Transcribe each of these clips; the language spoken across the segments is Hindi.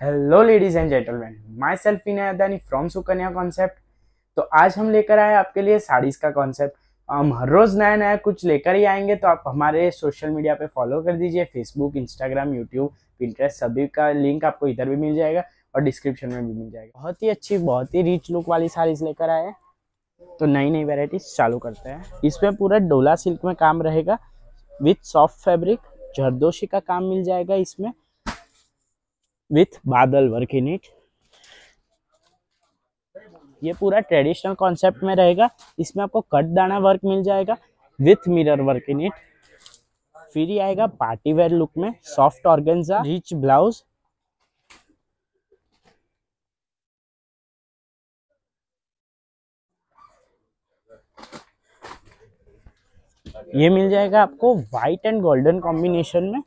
Hello ladies and gentleman myself Vinay Adani from Sukanya concept तो आज हम लेकर आए आपके लिए साड़ीज का कॉन्सेप्ट हम हर रोज नया नया कुछ लेकर ही आएँगे तो आप हमारे सोशल मीडिया पे फॉलो कर दीजिए। फेसबुक इंस्टाग्राम यूट्यूब पिंटरेस्ट सभी का लिंक आपको इधर भी मिल जाएगा और डिस्क्रिप्शन में भी मिल जाएगा। बहुत ही अच्छी, बहुत ही रिच लुक वाली साड़ीज लेकर आए तो नई नई वेराइटीज चालू करते हैं। इसमें पूरा डोला सिल्क में काम रहेगा। विथ सॉफ्ट फैब्रिक जरदोशी का काम मिल जाएगा इसमें। विथ बादल वर्क इन इट। ये पूरा ट्रेडिशनल कॉन्सेप्ट में रहेगा। इसमें आपको कट दाना वर्क मिल जाएगा, with mirror work in it. फिर ये आएगा पार्टी वेयर लुक में, सॉफ्ट ऑर्गेन्जा, रिच ब्लाउज। ये मिल जाएगा आपको व्हाइट एंड गोल्डन कॉम्बिनेशन में।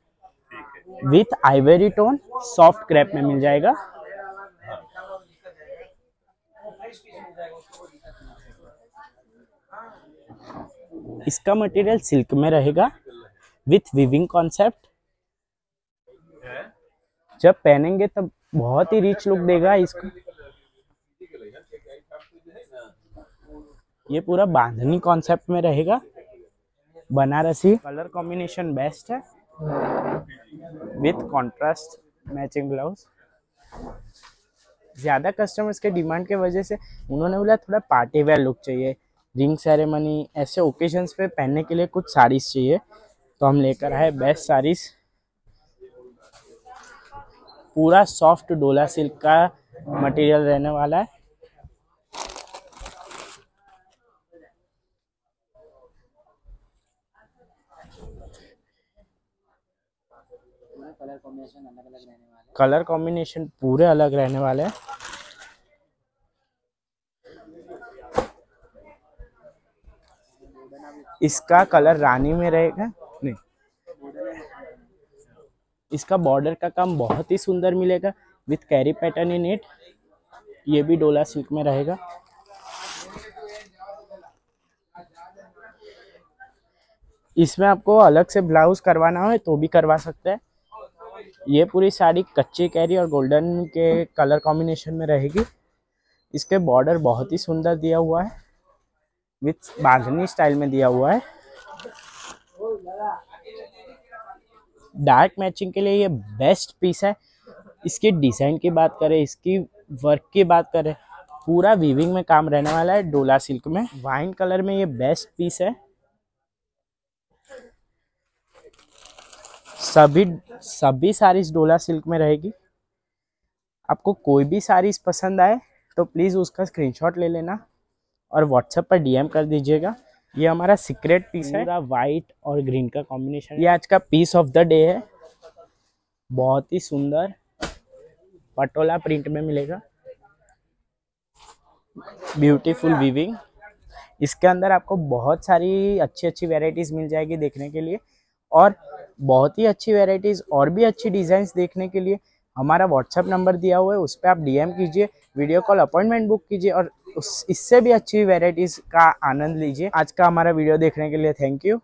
With ivory tone soft crepe में मिल जाएगा। इसका मटेरियल सिल्क में रहेगा विथ विविंग कॉन्सेप्ट जब पहनेंगे तब बहुत ही रिच लुक देगा इसको। ये पूरा बांधनी कॉन्सेप्ट में रहेगा। बनारसी कलर कॉम्बिनेशन बेस्ट है। विथ कॉन्ट्रास्ट मैचिंग ब्लाउज ज़्यादा कस्टमर्स के डिमांड के वजह से उन्होंने बोला थोड़ा पार्टी वेयर लुक चाहिए रिंग सेरेमनी ऐसे ओकेजन्स पे पहनने के लिए कुछ साड़ीज चाहिए। तो हम लेकर आए बेस्ट साड़ीज। पूरा सॉफ्ट डोला सिल्क का मटेरियल रहने वाला है। कलर कॉम्बिनेशन अलग अलग रहने वाले कलर कॉम्बिनेशन पूरे अलग रहने वाले हैं। इसका कलर रानी में रहेगा? नहीं। इसका बॉर्डर का काम बहुत ही सुंदर मिलेगा with carry pattern in it ये भी डोला सिल्क में रहेगा। इसमें आपको अलग से ब्लाउज करवाना हो तो भी करवा सकते हैं। ये पूरी साड़ी कच्ची कैरी और गोल्डन के कलर कॉम्बिनेशन में रहेगी। इसके बॉर्डर बहुत ही सुंदर दिया हुआ है। विथ बांधनी स्टाइल में दिया हुआ है। डार्क मैचिंग के लिए ये बेस्ट पीस है। इसकी डिज़ाइन की बात करें, इसकी वर्क की बात करें, पूरा वीविंग में काम रहने वाला है डोला सिल्क में। वाइन कलर में ये बेस्ट पीस है। सभी सभी साड़ीज डोला सिल्क में रहेगी। आपको कोई भी साड़ीज पसंद आए तो प्लीज़ उसका स्क्रीनशॉट ले लेना और व्हाट्सएप पर डीएम कर दीजिएगा। ये हमारा सीक्रेट पीस है। पूरा वाइट और ग्रीन का कॉम्बिनेशन ये आज का पीस ऑफ़ द डे है। बहुत ही सुंदर पटोला प्रिंट में मिलेगा। ब्यूटीफुल वीविंग इसके अंदर आपको बहुत सारी अच्छी अच्छी वेराइटीज़ मिल जाएगी देखने के लिए। और बहुत ही अच्छी वेराइटीज़ और भी अच्छी डिज़ाइन देखने के लिए हमारा व्हाट्सएप नंबर दिया हुआ है, उस पर आप डीएम कीजिए वीडियो कॉल अपॉइंटमेंट बुक कीजिए और उस, इससे भी अच्छी वेराइटीज़ का आनंद लीजिए। आज का हमारा वीडियो देखने के लिए थैंक यू